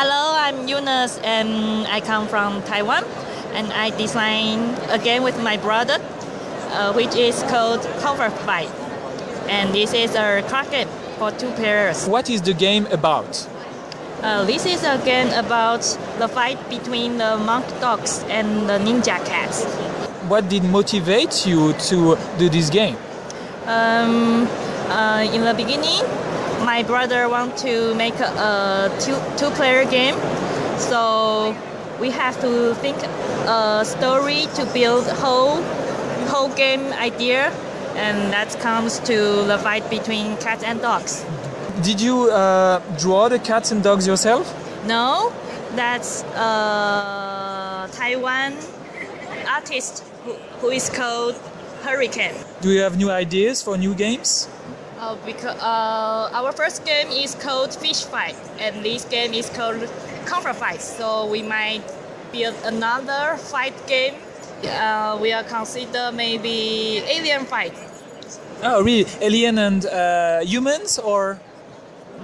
Hello, I'm Eunice and I come from Taiwan and I design a game with my brother uh, which is called Kung Fur Fight. And this is a card game for two players. What is the game about? Uh, this is a game about the fight between the monk dogs and the ninja cats. What did motivate you to do this game? Um, uh, in the beginning, my brother want to make a, a two two player game, so we have to think a story to build whole whole game idea, and that comes to the fight between cats and dogs. Did you uh, draw the cats and dogs yourself? No, that's a Taiwan artist who, who is called Hurricane. Do you have new ideas for new games? Uh, because uh, our first game is called Fish Fight, and this game is called Kung Fur Fight. So we might build another fight game. Uh, we are consider maybe Alien Fight. Oh, really? Alien and uh, humans, or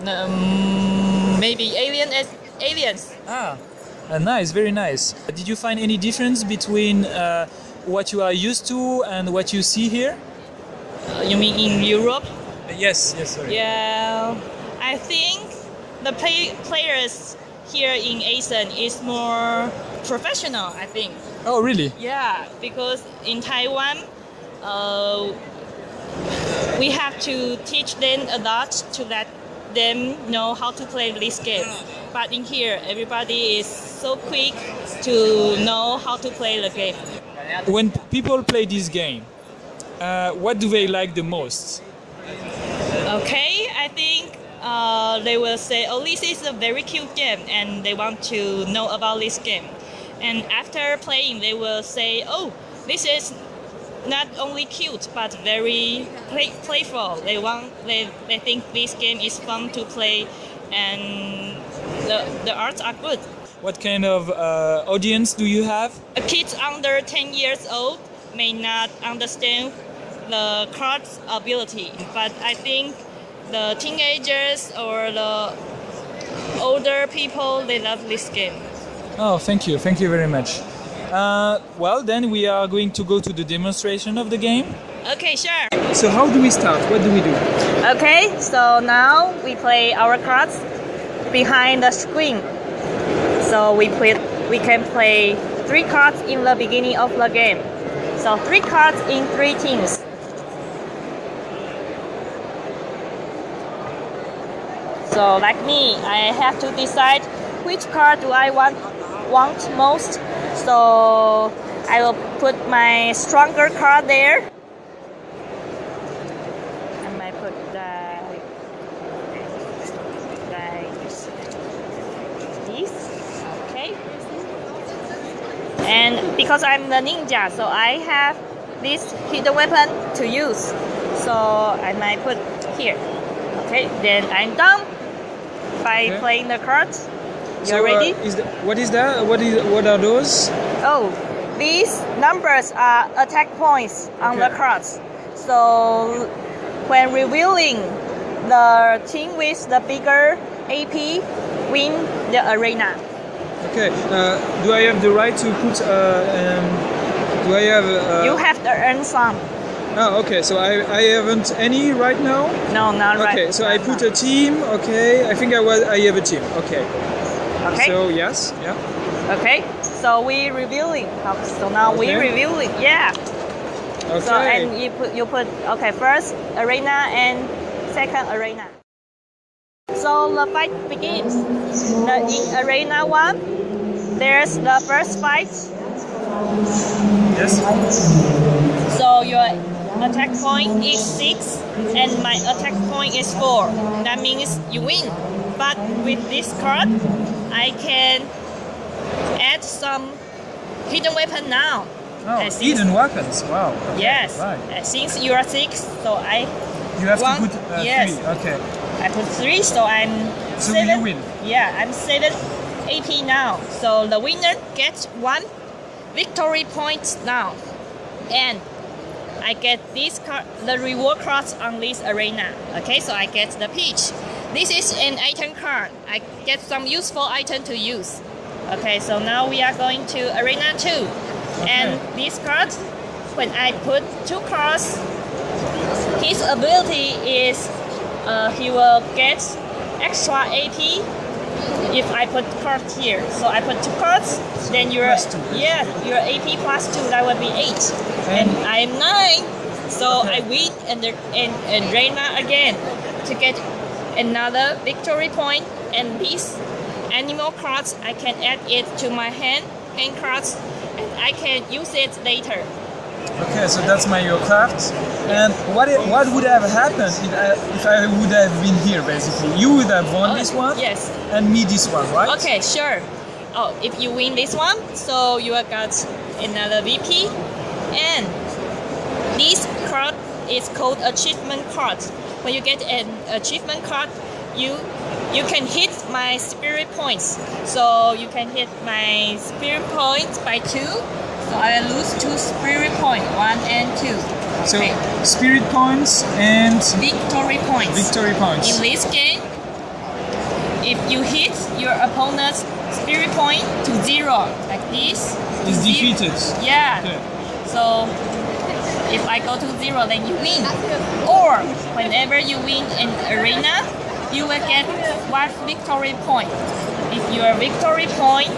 Um, maybe Alien as aliens. ah, uh, nice, very nice. Did you find any difference between uh, what you are used to and what you see here? Uh, you mean in Europe? Yes, yes, sorry. Yeah, I think the play- players here in Essen is more professional. I think. Oh, really? Yeah, because in Taiwan, uh, we have to teach them a lot to let them know how to play this game. But in here, everybody is so quick to know how to play the game. When people play this game, uh, what do they like the most? Okay, I think uh, they will say, "Oh, this is a very cute game," and they want to know about this game. And after playing, they will say, "Oh, this is not only cute but very play- playful. They want they, they think this game is fun to play, and the the arts are good. What kind of uh, audience do you have? Kids under 10 years old may not understand the card's ability, but I think the teenagers or the older people they love this game. Oh, thank you, thank you very much. Uh, well, then we are going to go to the demonstration of the game. Okay, sure. So, how do we start? What do we do? Okay, so now we play our cards behind the screen. So we play, we can play three cards in the beginning of the game. So three cards in three teams. So like me, I have to decide which card do I want want most. So I will put my stronger card there. I might put like this. Okay. And because I'm the ninja, so I have this hidden weapon to use. So I might put here. Okay, then I'm done by Okay. playing the cards. You So, uh, ready? is the, what is that? What is what are those? Oh, these numbers are attack points on the cards. So when revealing, the team with the bigger AP win the arena. Okay. Uh, do I have the right to put? Uh, um, do I have? Uh, you have to earn some. Oh, okay. So I, I haven't any right now. No, not right. Okay. So I put now. a team. Okay. I think I was. I have a team. Okay. Okay. So yes. Yeah. okay. So we revealing. So now we Okay. revealing. Yeah. Okay. So and you put you put okay first arena and second arena. So the fight begins. The, in arena one, there's the first fight. yes. So your attack point is six, and my attack point is four. That means you win. But with this card, I can add some hidden weapon now. Oh, since- hidden weapons. Wow. Okay, Yes. Right. Uh, Since you are six, so I You have One, to put uh, yes. three. Okay. I put three, so I'm So seven. you win. Yeah, I'm seven AP now. So the winner gets one victory point now, and I get this card, the reward cards on this arena. Okay, so I get the peach. this is an item card. I get some useful item to use. Okay, so now we are going to Arena 2. And this card, when I put two cards, his ability is uh, he will get extra AP if I put cards here. So I put two cards, then your yeah your AP plus two that would be eight, and, And- I'm nine. So Okay. I win and the, and and arena again to get another victory. And these animal cards I can add it to my hand hand cards, and I can use it later. Okay, so that's my your craft. And what i- what would have happened if I, if I would have been here? Basically, you would have won Oh, this one, Yes. and me this one, right? Okay, sure. Oh, if you win this one, so you have got another VP, and this card is called achievement card. When you get an achievement card, you you can hit my spirit points. So you can hit my spirit points by two. So I lose two spirit point, one and two. So Okay. spirit points and Victory points. victory points. In this game, if you hit your opponent's spirit point to zero, like this, Is defeated. Yeah. Okay. So if I go to zero, then you win. Or whenever you win an arena, you will get one victory point. If your victory point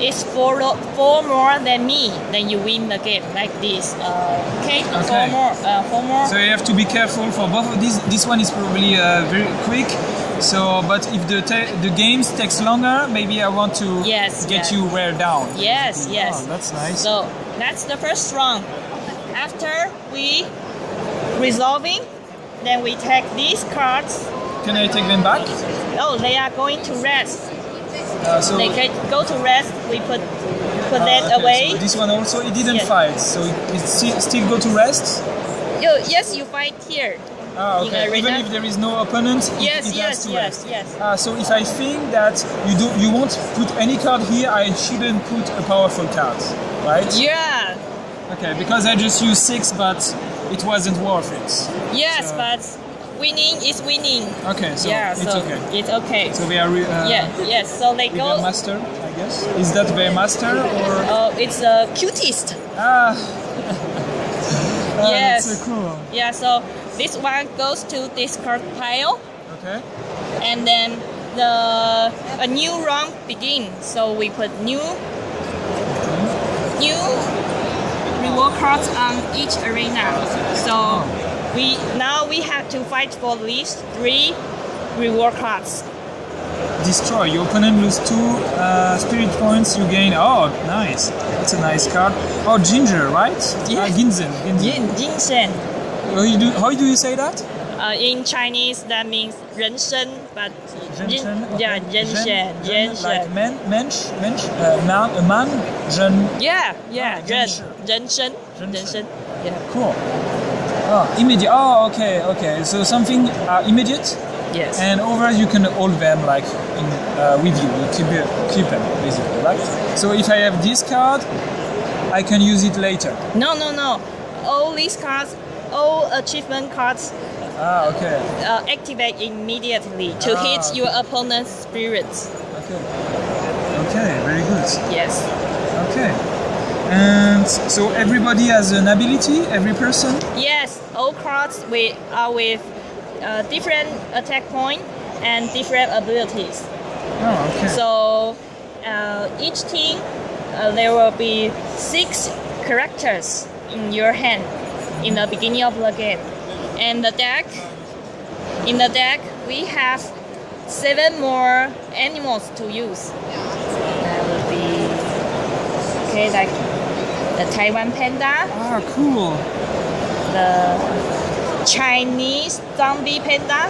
is four, four more than me, then you win the game like this. Uh, okay? Four more. Uh, four more. So you have to be careful for both of these. This one is probably uh, very quick. So, but if the the games takes longer, maybe I want to Yes, get yeah. you wear down. Yes, yes. Oh, that's nice. So that's the first round. After we resolving, then we take these cards. Can I take them back? Oh, they are going to rest. Uh, so They can go to rest. We put put Ah, that okay, away. So this one also it didn't Yes. fight, so it, it still, still go to rest. You, yes, you fight here. Ah, okay. Even if there is no opponent, it, Yes, it has yes, to yes, rest. yes. Ah, so if I think that you do, you won't put any card here, I shouldn't put a powerful card, right? Yeah. Okay, because I just used six, but it wasn't worth it. Yes, So- but winning is winning. Okay, so yeah, it's so okay. it's okay. So we are. Re- uh, yeah, yes. So they go. master, I guess. Is that the master or? Oh, it's a cutest. Ah. Ah, Yes. Cool. Yeah. So this one goes to discard pile. Okay. and then the a new round begins. So we put new new reward cards on each arena. So we now we have to fight for at least three reward cards. Destroy. Your opponent loses two uh, spirit points. You gain. Oh, nice. That's a nice card. Oh, ginger, right? Yeah. Uh, Ginseng. How do, how do you say that? Uh, in Chinese, that means 人参, but okay. yeah, Jensen, shen, like men, mensch, mensch, uh, man, a man, Yeah, yeah, ah, Jen, Jensen, yeah. Cool. Oh, immediate. Oh, okay, okay. So something uh, immediate, Yes. and over you can hold them like in, uh, with you. You keep it, keep them basically, right? So if I have this card, I can use it later. No, no, no. All these cards, all achievement cards Ah, okay, uh, activate immediately to Ah. hit your opponent's spirits. okay, okay. Very good. Yes. Okay. And so everybody has an ability. Every person. Yes, all cards with, are with uh, different attack point and different abilities. Oh, okay. So uh, each team, uh, there will be six characters in your hand in the beginning of the game. And the deck, in the deck, we have seven more animals to use. That will be okay, like the Taiwan panda, ah, cool. The Chinese zombie panda,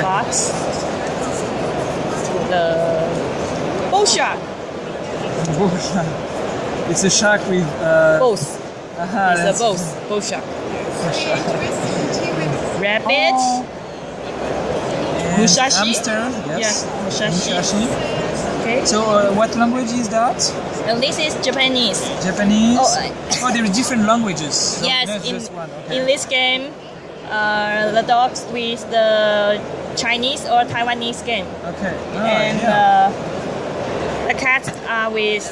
fox, the bull shark, Bull shark. it's a shark with. Uh, both. aha, It's a both bull shark. Rabbit, Oh. Musashi? Hamster. Yes. Yeah, Musashi. Musashi. okay. So, uh, what language is that? And this is Japanese. Japanese. Oh, oh, there are different languages. So yes, in. Okay. in this game, uh, the dogs with the Chinese or Taiwanese game, Okay. Ah, and yeah. uh, the cats are with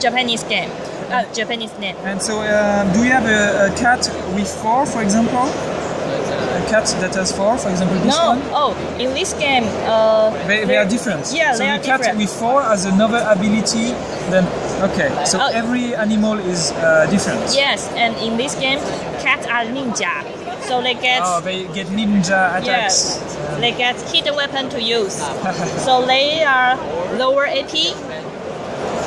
Japanese game, uh, Japanese name. and so, uh, do you have a, a cat with four, for example? A cat that has four, for example, this No, one? oh, in this game, uh, They, they are different. Yeah, so they the are cat different. with four has another ability. Then okay, so Oh. every animal is uh, different. Yes, and in this game, cats are ninja, so they get Oh, they get ninja attacks. yes, they get hidden weapon to use. so they are lower AP,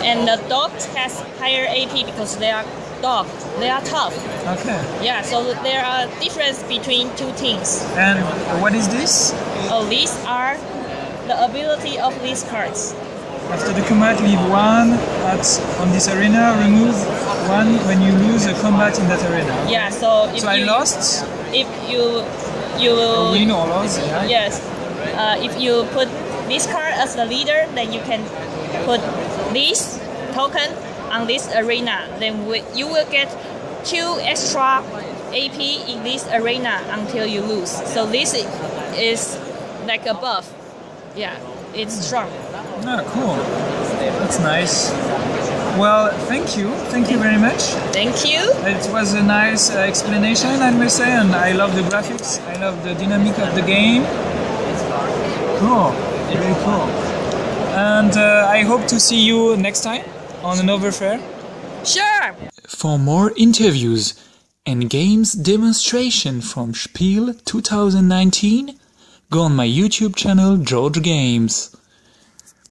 and the dogs has higher AP because they are dog. They are tough. Okay. Yeah, so there are difference between two teams. And what is this? Oh, these are the ability of these cards. After the combat, leave one at on this arena. Remove one when you lose a combat in that arena. Yeah, so if So I you lost. if you you win or lose. Yeah. Yes. Uh, if you put this card as the leader, then you can put this token on this arena. Then we, you will get two extra AP in this arena until you lose. So this is like a buff. Yeah, it's strong. Ah, cool. That's nice. Well, thank you. Thank you very much. Thank you. It was a nice uh, explanation, I must say, and I love the graphics. I love the dynamic of the game. Cool, very cool. And uh, I hope to see you next time on another fair. Sure. For more interviews and games demonstration from Spiel 2019, go on my YouTube channel Georges Games.